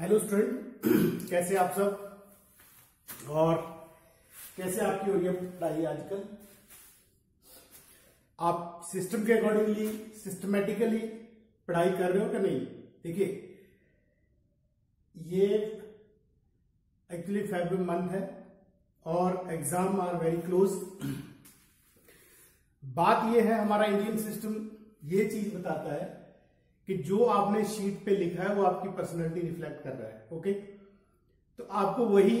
Hello student कैसे आप सब? और कैसे आपकी हो रही है पढ़ाई आजकल? आप सिस्टम के अकॉर्डिंगली सिस्टमेटिकली पढ़ाई कर रहे हो कि नहीं? देखिए, ये एक्चुअली फेब्रुवरी मंथ है और एग्ज़ाम आर वेरी क्लोज बात यह है, हमारा इंडियन सिस्टम ये चीज़ बताता है कि जो आपने शीट पे लिखा है वो आपकी पर्सनैलिटी रिफ्लेक्ट कर रहा है ओके तो आपको वही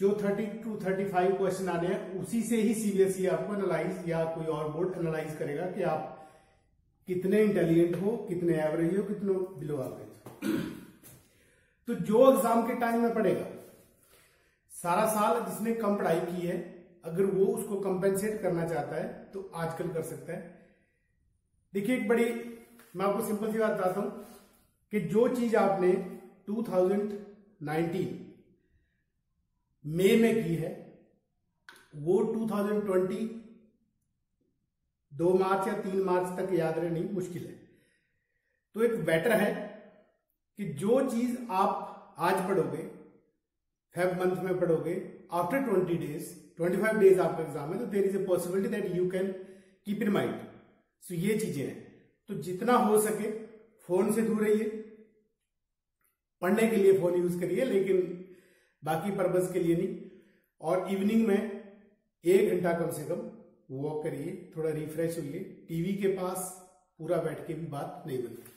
जो 30 टू 35 क्वेश्चन आने हैं, उसी से ही सीबीएसई आपको एनालाइज या कोई और बोर्ड एनालाइज करेगा कि आप कितने इंटेलिजेंट हो, कितने एवरेज हो, कितने बिलो एवरेज तो जो एग्ज़ाम के टाइम में पड़ेगा सारा साल जिसने कम पढ़ाई की है, अगर वो उसको कंपेंसेट करना चाहता है तो आजकल कर सकता है। देखिए, एक बड़ी, मैं आपको सिंपल सी बात बताता हूँ कि जो चीज़ आपने 2019 मई में की है, वो 2020 दो मार्च या तीन मार्च तक याद रहनी मुश्किल है। तो एक बेटर है कि जो चीज़ आप आज पढ़ोगे फेब मंथ में पढ़ोगे after twenty days twenty five days आपका एग्ज़ाम है तो there is a possibility that you can keep in mind so ये चीज़ें हैं। तो जितना हो सके फ़ोन से दूर रहिए, पढ़ने के लिए फ़ोन यूज़ करिए, लेकिन बाकी पर्पज के लिए नहीं। और इवनिंग में एक घंटा कम से कम वॉक करिए, थोड़ा रिफ्रेश होइए। टीवी के पास पूरा बैठ के भी बात नहीं बनती।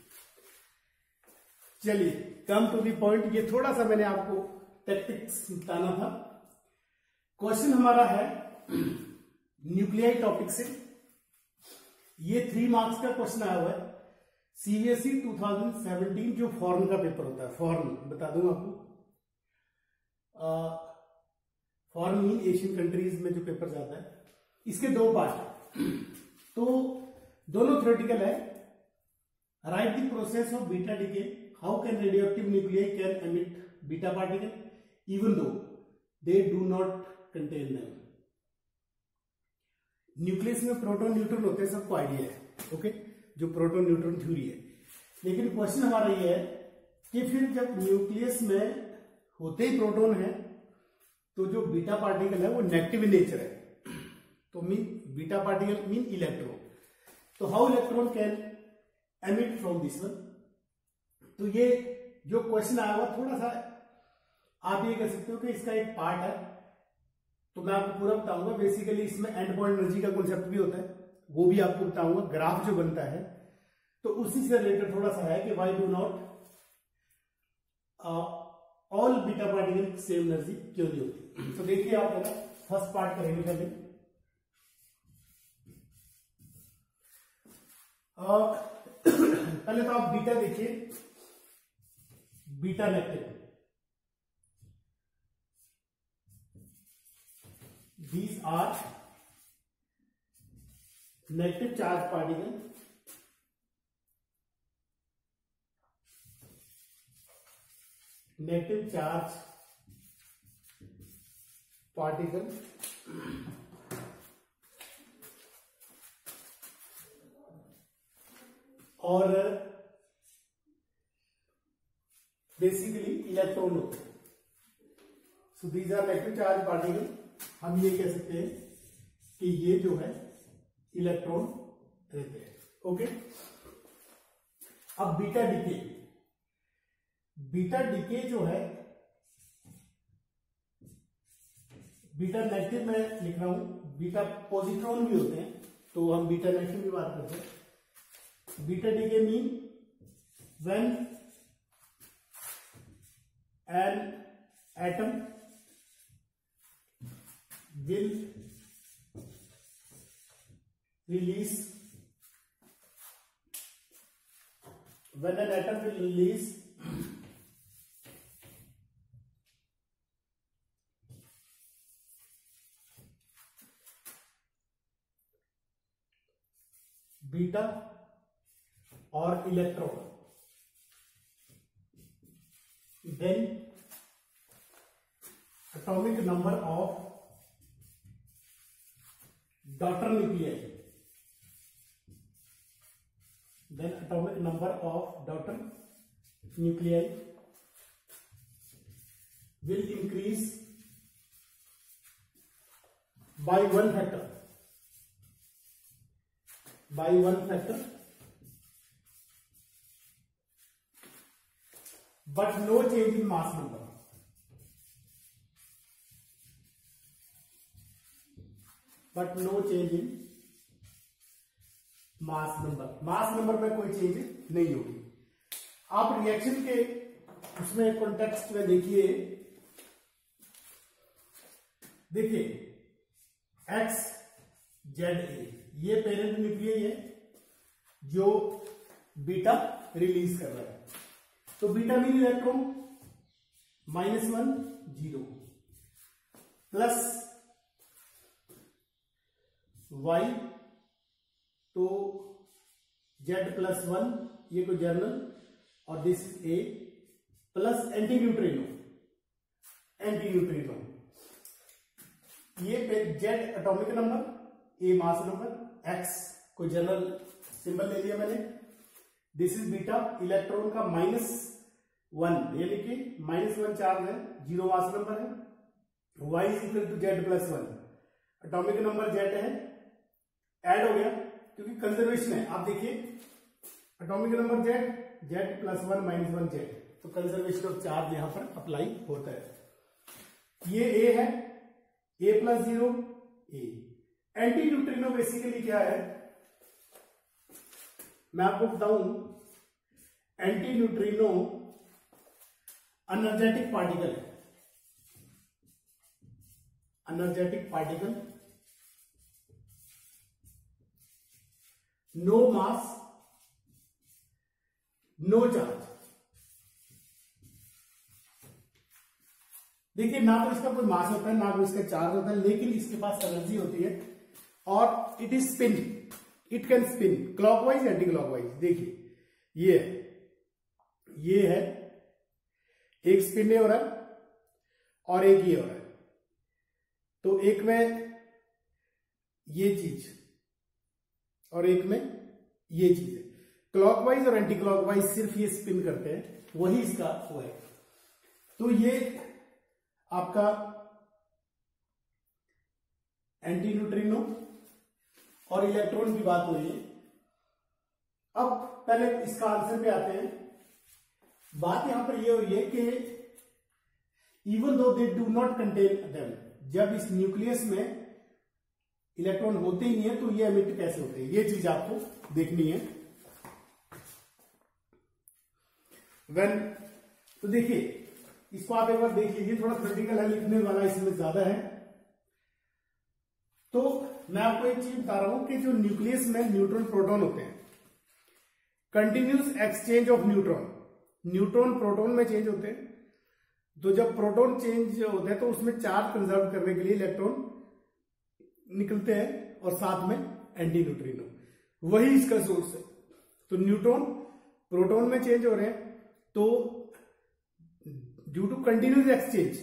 चलिए कम टू दी पॉइंट ये थोड़ा सा मैंने आपको टेक्टिक्स बताना था। क्वेश्चन हमारा है न्यूक्लियाई टॉपिक से ये थ्री मार्क्स का क्वेश्चन आया हुआ है। सीबीएसई 2017 जो फॉरन का पेपर होता है फॉरन बता दूँ आपको। फॉरन मीन एशियन कंट्रीज़ में जो पेपर जाता है, इसके दो पार्ट तो दोनों थ्योरेटिकल है। Right the process of beta decay how can radioactive nuclei can emit beta particle even though they do not contain them nucleus में प्रोटोन न्यूट्रॉन होते हैं, सबको आइडिया है ओके जो प्रोटोन न्यूट्रॉन थ्योरी है। लेकिन क्वेश्चन हमारा ये है कि फिर जब न्यूक्लियस में होते ही प्रोटोन है तो जो बीटा पार्टिकल है, वो नेगेटिव नेचर है। तो mean beta particle mean electron तो how electron can emit from this one तो ये जो क्वेश्चन आया हुआ, थोड़ा सा आप ये कह सकते हो कि इसका एक पार्ट है। तो मैं आपको पूरा बताऊँगा। बेसिकली इसमें एंड पॉइंट एनर्जी का कॉन्सेप्ट भी होता है। वो भी आपको बताऊँगा। ग्राफ जो बनता है। तो उसी से रिलेटेड थोड़ा सा है कि why do not all beta particle same energy क्यों नहीं होती? तो देखिए आप है फ़र्स्ट पार्ट करेंगे पहले। पहले तो आप बीटा देखिए। Beta negative these are negative charge particle negative charge particle और बेसिकली इलेक्ट्रॉन होते हैं so these are negative charge particle हम ये कह सकते हैं कि ये जो है इलेक्ट्रॉन रहते हैं। ओके अब बीटा डीके बीटा डीके जो है बीटा नेगेटिव में लिख रहा हूँ बीटा पॉजिट्रॉन भी होते हैं तो हम बीटा नेगेटिव की बात करते हैं। Beta decay mean when an atom will release when an atom will release beta or electron then atomic number of daughter ने किया है। Then atomic number of daughter nuclear will increase by one factor by one factor but no change in mass number but no change in mass number mass number में कोई change नहीं होगी। आप reaction के उसमें कॉन्टेक्स्ट में देखिए। देखिए एक्स जेड ए ये पेरेंट न्यूक्लियर है जो बीटा रिलीज़ कर रहा है। तो beta mean electron minus one zero plus Y तो जेड प्लस वन, ये कोई जर्नल, और this is A plus antineutrino antineutrino ये Z atomic number A mass number X कोई जनरल सिंबल ले लिया मैंने. दिस इज़ बीटा इलेक्ट्रॉन का माइनस वन यानी कि माइनस वन चार्ज है ज़ीरो मास नंबर है. Y is equal to Z plus one atomic number Z है ऐड हो गया, क्योंकि कंजर्वेशन है। आप देखिए atomic number Z Z plus one minus one Z तो कंजर्वेशन ऑफ़ चार्ज यहाँ पर अप्लाई होता है। ये ए है A plus zero A antineutrino basically क्या है? मैं आपको बताऊँ एंटी न्यूट्रिनो एनर्जेटिक पार्टिकल है। Energetic particle no mass no charge देखिए, ना तो इसका कोई मास होता है, ना कोई इसका चार्ज होता है, लेकिन इसके पास एनर्जी होती है और it is spin it can spin clockwise anticlockwise देखिए, ये ये है। एक स्पिन हो रहा है और एक ये हो रहा है। तो एक में ये चीज़। और एक में ये चीज़ है। क्लॉकवाइज और एंटी क्लॉकवाइज सिर्फ़ ये स्पिन करते हैं, वही इसका वो है। तो ये आपका एंटी न्यूट्रिनो और इलेक्ट्रॉन की बात हो रही अब पहले इसका आंसर पे आते हैं। बात यहाँ पर यह हो रही है कि even though they do not contain them जब इस न्यूक्लियस में इलेक्ट्रॉन होते ही नहीं है तो ये एमिट कैसे होते हैं? ये चीज़ आपको देखनी है। वेन तो देखिए, इसको आप एक बार देख लीजिए, थोड़ा क्रिटिकल है, लिखने वाला इसमें ज़्यादा है। तो मैं आपको एक चीज़ बता रहा हूँ कि जो न्यूक्लियस में न्यूट्रॉन प्रोटॉन होते हैं continuous exchange of neutron neutron proton में चेंज होते हैं। तो जब प्रोटॉन चेंज होते हैं तो उसमें चार्ज कंजर्व करने के लिए इलेक्ट्रॉन निकलते हैं और साथ में एंटी न्यूट्रिनो वही इसका सोर्स है। तो न्यूट्रॉन, प्रोटॉन में चेंज हो रहे हैं तो due to continuous exchange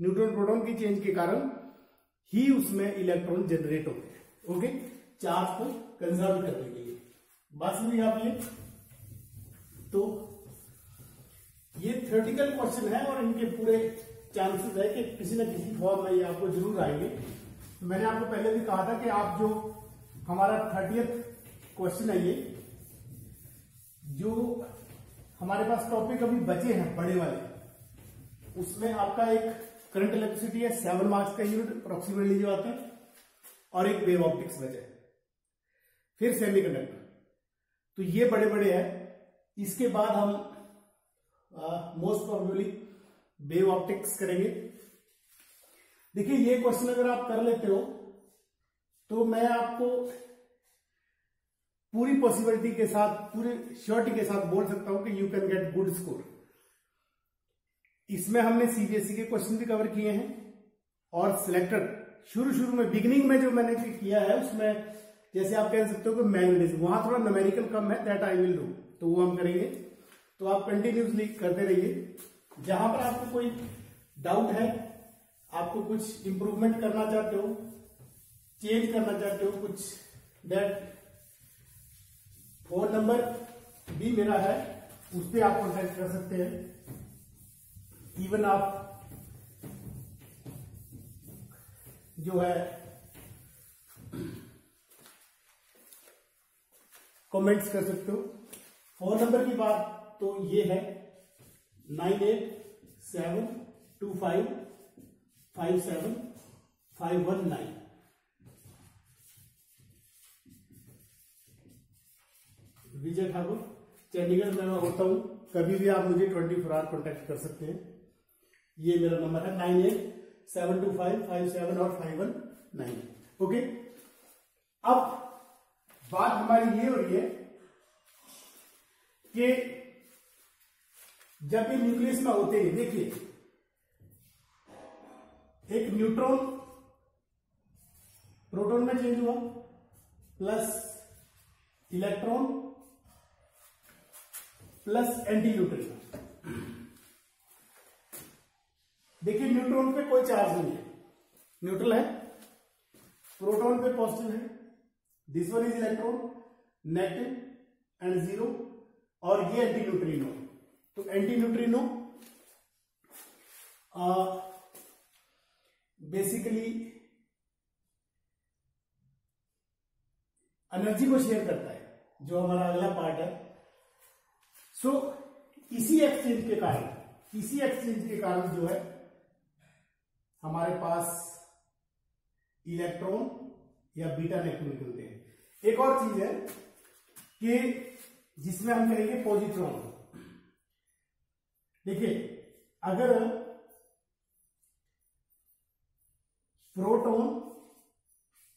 neutron proton की चेंज के कारण ही उसमें इलेक्ट्रॉन जनरेट होते हैं। ओके चार्ज को कंजर्व करने के लिए। बात समझिए आप ये? तो ये थ्योरेटिकल क्वेश्चन है और इनके पूरे चांसेस है कि किसी ना किसी फॉर्म में ये आपको ज़रूर आएँगे। मैंने आपको पहले भी कहा था कि आप जो हमारा थर्टियथ क्वेश्चन है ये, जो हमारे पास टॉपिक अभी बचे हैं, बड़े वाले, उसमें आपका एक करंट इलेक्ट्रिसिटी है सेवन मार्क्स का यूनिट अप्रोक्सीमेटली जो आता है, और एक वेव ऑप्टिक्स बचे फिर सेमीकंडक्टर तो ये बड़े बड़े हैं, इसके बाद हम मोस्ट प्रोबेबली वेव ऑप्टिक्स करेंगे। देखिए, ये क्वेश्चन अगर आप कर लेते हो तो मैं आपको पूरी पॉसिबिलिटी के साथ, पूरी श्योरिटी के साथ बोल सकता हूँ कि you can get good score इसमें हमने सीबीएसई के क्वेश्चन भी कवर किए हैं, और सिलेक्टेड शुरू शुरू में बिगिनिंग में जो मैंने किया है, उसमें जैसे आप कह सकते हो कि मैग्नेटिज्म वहाँ थोड़ा नमेरिकल कम है दैट आई विल डू तो वो हम करेंगे। तो आप कंटिन्यूसली करते रहिए। जहाँ पर आपको कोई डाउट है आपको कुछ इंप्रूवमेंट करना चाहते हो चेंज करना चाहते हो, कुछ डेट फ़ोन नंबर भी मेरा है, उस पर आप कॉन्टेक्ट कर सकते हैं। इवन आप जो है कमेंट्स कर सकते हो। फ़ोन नंबर की बात तो ये है nine eight seven two five five seven five one nine Vijay Thakur, Chandigarh में मैं होता हूँ। कभी भी आप मुझे ट्वेंटी फोर आवर कॉन्टेक्ट कर सकते हैं। ये मेरा नंबर है nine eight seven two five five seven और फाइव वन नाइन ओके अब बात हमारी ये हो रही है कि जब ये न्यूक्लियस में होते हैं, देखिए एक न्यूट्रॉन प्रोटॉन में चेंज हुआ, plus electron, plus anti neutrino देखिए, न्यूट्रॉन पे कोई चार्ज नहीं है। न्यूट्रल है, प्रोटॉन पे पॉजिटिव है। This one is electron negative and zero और ये एंटी न्यूट्रिनो तो एंटी न्यूट्रिनो बेसिकली एनर्जी को शेयर करता है जो हमारा अगला पार्ट है। सो so, इसी एक्सचेंज के कारण इसी एक्सचेंज के कारण जो है हमारे पास इलेक्ट्रॉन या बीटा नेगेटिव निकलते हैं। एक और चीज़ है कि जिसमें हम कहेंगे पॉजिट्रॉन देखिए अगर प्रोटॉन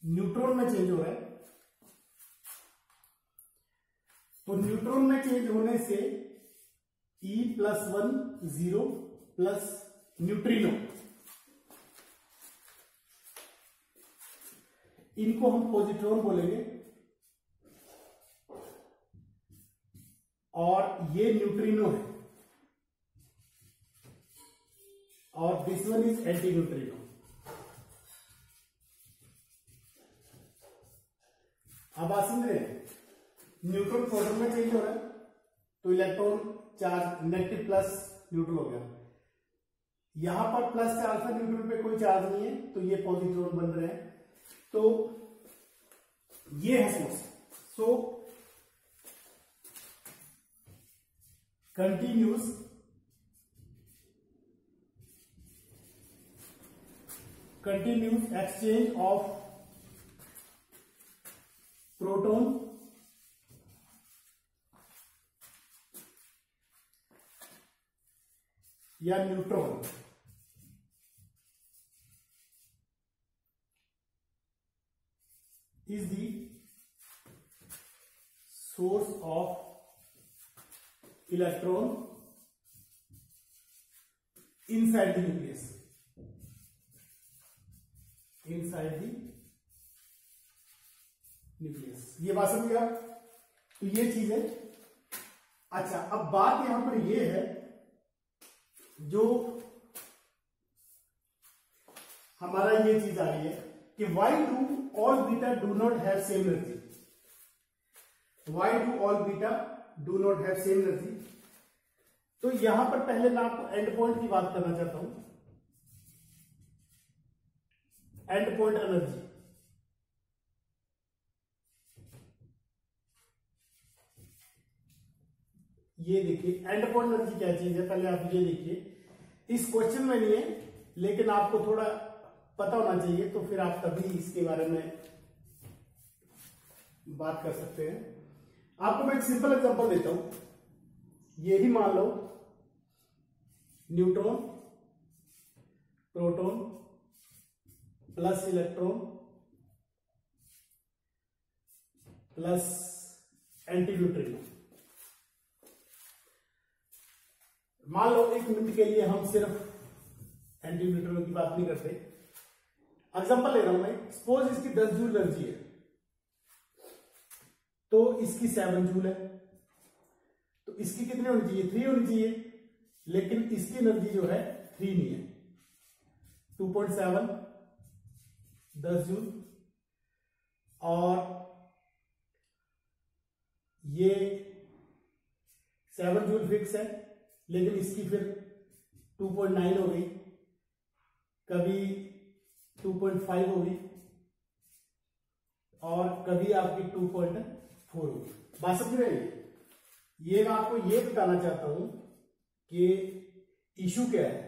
न्यूट्रॉन में चेंज हो रहा है। तो न्यूट्रॉन में चेंज होने से E plus one zero plus neutrino इनको हम पॉजिट्रॉन बोलेंगे। और ये न्यूट्रिनो है। और this one is anti neutrino अब आप रहे न्यूट्रॉन प्रोटॉन में चेंज हो रहा है। तो electron charge negative plus neutral हो गया। यहाँ पर प्लस से अल्फ़ा न्यूट्रल पे कोई चार्ज नहीं है तो ये पॉजिट्रॉन बन रहे हैं। तो ये है source so continuous continuous exchange of proton. या neutron. Is the source of electron inside the nucleus. Inside the ये बात समझ गया? तो ये चीज़ है। अच्छा अब बात यहाँ पर ये है, जो हमारा ये चीज़ आ रही है कि why do all beta do not have same energy why do all beta do not have same energy तो यहाँ पर पहले मैं आपको एंड पॉइंट की बात करना चाहता हूँ। एंड पॉइंट एनर्जी ये देखिए एंड पॉइंट एनर्जी क्या चीज़ है, पहले आप ये देखिए। इस क्वेश्चन में नहीं है, लेकिन आपको थोड़ा पता होना चाहिए तो फिर आप तभी इसके बारे में बात कर सकते हैं। आपको मैं एक सिंपल एग्जांपल देता हूँ। ये ही मान लो, neutron, proton, plus electron, plus antineutrino मान लो एक मिनट के लिए हम सिर्फ़ एंटी न्यूट्रिनो की बात नहीं करते। एग्जांपल ले रहा हूँ मैं। सपोज़ इसकी 10 जूल एनर्जी है। तो इसकी 7 जूल है। तो इसकी कितनी होनी चाहिए थ्री होनी चाहिए लेकिन इसकी एनर्जी जो है थ्री नहीं है। 2.7 10 जूल। और ये सेवन जूल फिक्स है। लेकिन इसकी फिर 2.9 हो गई, कभी 2.5 हो गई और कभी आपकी 2.4 हो गई बात समझ रहे ये मैं आपको ये बताना चाहता हूँ कि इशू क्या है।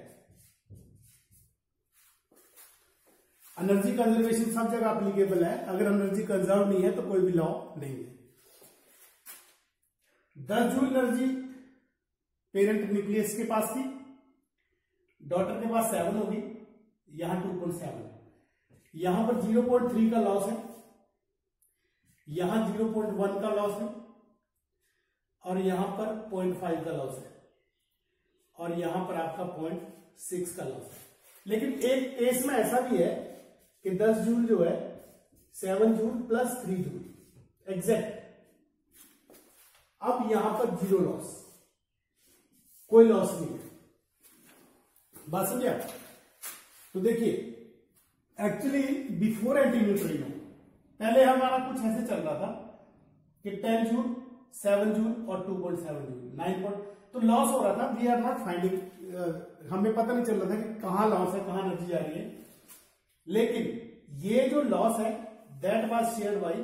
एनर्जी कंजर्वेशन सब जगह अप्लीकेबल है। अगर एनर्जी कंजर्व नहीं है तो कोई भी लॉ नहीं है। दस जूल एनर्जी पेरेंट न्यूक्लियस के पास थी, डॉटर के पास सेवन होगी, यहाँ टू पॉइंट सेवन यहाँ पर ज़ीरो पॉइंट थ्री का लॉस है, यहाँ ज़ीरो पॉइंट वन का लॉस है, और यहाँ पर पॉइंट फाइव का लॉस है, और यहाँ पर आपका पॉइंट सिक्स का लॉस है। लेकिन एक केस में ऐसा भी है कि 10 जूल जो है seven joule plus three joule exact अब यहाँ पर ज़ीरो लॉस कोई लॉस नहीं है। बात समझा तो देखिए एक्चुअली बिफोर एंटी न्यूट्रिनो पहले हमारा कुछ ऐसे चल रहा था कि 10 जून 7 जून और 2.7 जून 9 पॉइंट तो लॉस हो रहा था। वी आर नॉट फाइंडिंग हमें पता नहीं चल रहा था कि कहाँ लॉस है, कहाँ एनर्जी आ रही है। लेकिन ये जो लॉस है that was share by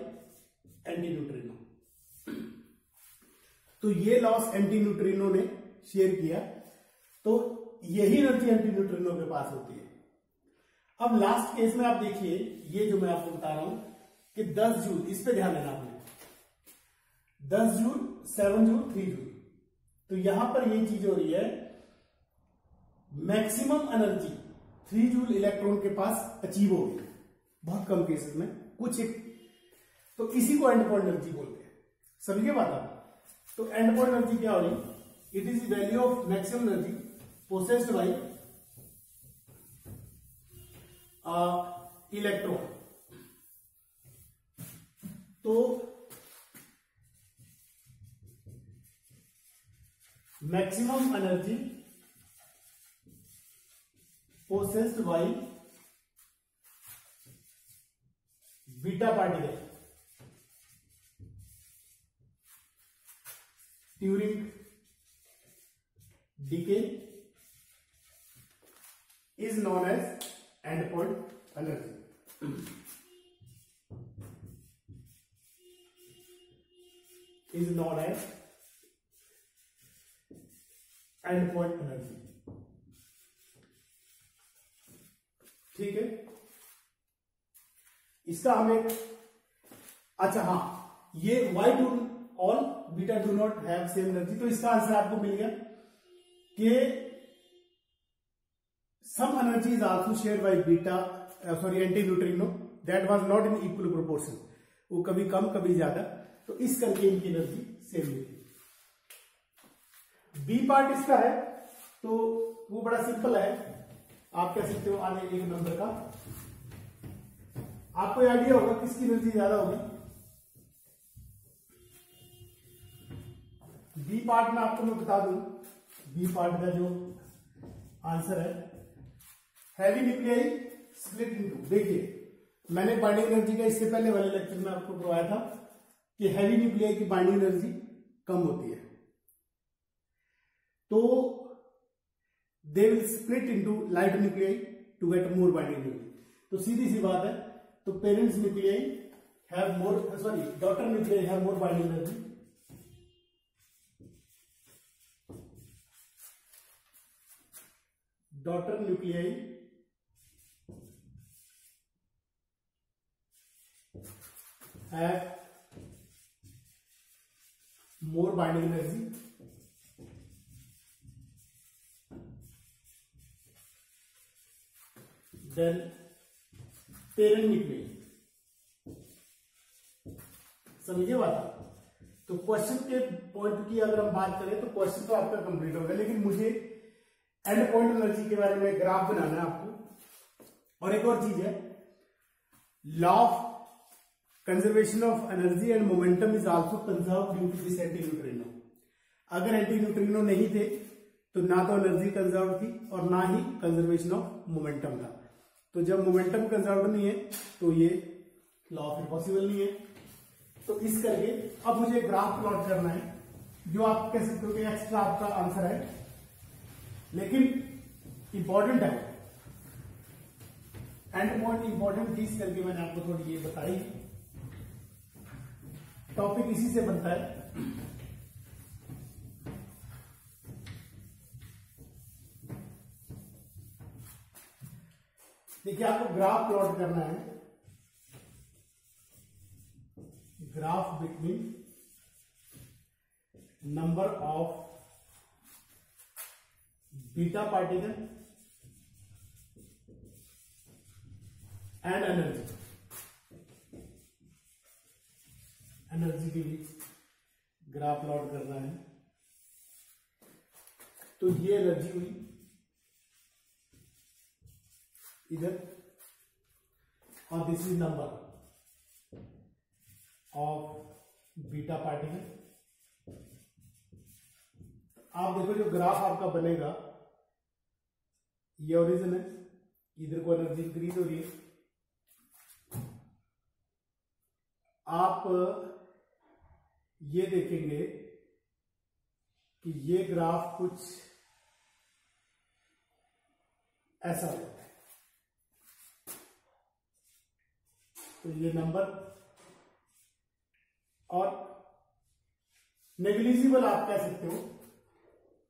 antineutrino तो ये लॉस एंटी न्यूट्रिनो ने शेयर किया तो यही एनर्जी एंटी न्यूट्रिनो के पास होती है। अब लास्ट केस में आप देखिए, ये जो मैं आपको बता रहा हूँ कि 10 जूल, इस पे ध्यान देना आपने। 10 जूल 7 जूल 3 जूल। तो यहाँ पर ये चीज़ हो रही है maximum energy three joule electron के पास अचीव हो गई बहुत कम केसेस में, कुछ एक। तो इसी को एंड पॉइंट एनर्जी बोलते हैं। समझिए बात आप? तो एंड पॉइंट एनर्जी क्या हो रही? It is value of maximum energy possessed by electron तो maximum energy possessed by beta particle. During decay is known as end point energy is known as end point energy ठीक है? इसका हमें अच्छा हाँ ये why do all beta do not have same energy तो इसका आंसर आपको मिल गया। कि some energy is also share by beta sorry anti neutrino that was not in equal proportion वो कभी कम, कभी ज़्यादा। तो इस करके इनकी एनर्जी सेम मिली बी पार्ट इसका है तो वो बड़ा सिंपल है। आप कह सकते हो आने एक नंबर का। आपको आइडिया होगा किसकी एनर्जी ज़्यादा होगी। बी पार्ट में आपको मैं बता दूँ। बी पार्ट का जो आंसर है हैवी न्यूक्लियाई स्प्लिट इनटू देखिए, मैंने बाइंडिंग एनर्जी का इससे पहले वाले लेक्चर में आपको करवाया था कि हैवी न्यूक्लियाई की बाइंडिंग एनर्जी कम होती है। तो they will split into light nuclei to get more binding energy तो सीधी सी बात है तो parents nuclei have more sorry daughter nuclei have more binding energy daughter nuclei have more binding energy then parent निकले समझिए बात। तो क्वेश्चन के पॉइंट की अगर हम बात करें तो क्वेश्चन तो आपका कंप्लीट हो गया, लेकिन मुझे एंड पॉइंट एनर्जी के बारे में ग्राफ बनाना है आपको। और एक और चीज़ है law of conservation of energy and momentum is also conserve due to this anti neutrino अगर एंटी न्यूट्रिनो नहीं थे तो ना तो एनर्जी कंजर्व थी और ना ही कंजर्वेशन ऑफ़ मोमेंटम था। तो जब मोमेंटम कंजर्व नहीं है तो ये लॉ ऑफ़ इम्पॉसिबल नहीं है। तो इस करके अब मुझे ग्राफ प्लॉट करना है, जो आप कह सकते हो कि एक्स्ट्रा आपका आंसर है। लेकिन इंपॉर्टेंट है एंड पॉइंट इंपॉर्टेंट चीज़ करके मैंने आपको थोड़ी ये बताई। टॉपिक इसी से बनता है। देखिए, आपको ग्राफ प्लॉट करना है। Graph between number of beta particle and energy. Energy के बीच ग्राफ प्लॉट करना है। तो ये एनर्जी हुई। इधर। और this is number of beta particle. आप देखो जो ग्राफ आपका बनेगा ये ओरिजिन है इधर को एनर्जी इंक्रीज हो रही है। आप, ये देखेंगे कि ये ग्राफ कुछ ऐसा होता है। तो ये नंबर और नेग्लिजिबल आप कह सकते हो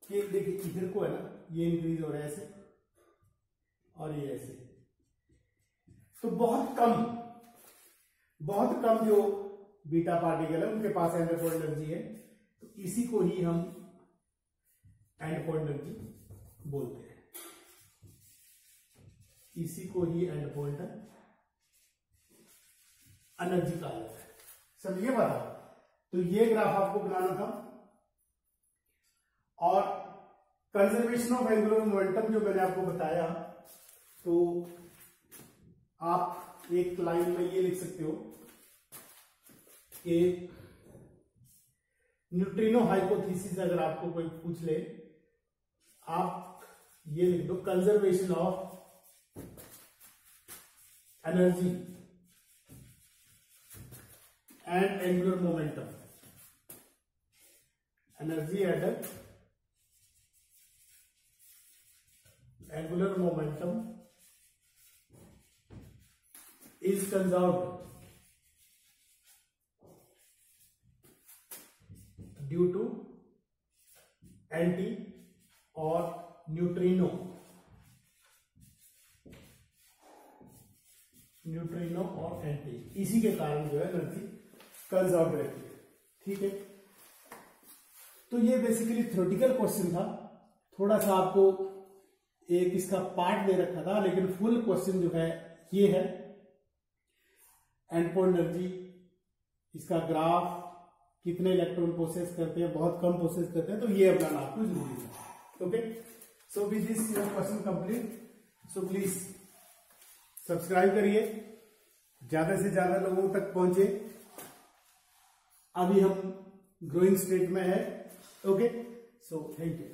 कि देखिए इधर को है ना, ये इंक्रीज हो रहा है ऐसे। और ये ऐसे। तो बहुत कम बहुत कम जो बीटा पार्टिकल है, उनके पास एंड पॉइंट एनर्जी है। तो इसी को ही हम एंड पॉइंट एनर्जी बोलते हैं। इसी को ही एंड पॉइंट एनर्जी कहा जाता है। सब ये बता तो ये ग्राफ आपको बनाना था। और कंजर्वेशन ऑफ़ एंगुलर मोमेंटम जो मैंने आपको बताया तो आप एक लाइन में ये लिख सकते हो कि न्यूट्रिनो हाइपोथीसिस अगर आपको कोई पूछ ले, आप ये लिख दो conservation of energy and angular momentum energy at angular momentum is conserved due to anti or neutrino neutrino और एंटी इसी के कारण जो है एनर्जी कंजर्व रहती है ठीक है? तो ये बेसिकली थ्योरेटिकल क्वेश्चन था। थोड़ा सा आपको एक इसका पार्ट दे रखा था, लेकिन फुल क्वेश्चन जो है, ये है। एंड पॉइंट एनर्जी इसका ग्राफ कितने इलेक्ट्रॉन प्रोसेस करते हैं, बहुत कम प्रोसेस करते हैं तो ये अपना आपको ज़रूरी है। Okay so with this your question complete so please subscribe करिए। ज़्यादा से ज़्यादा लोगों तक पहुँचे। अभी हम ग्रोइंग स्टेट में है। Okay so thank you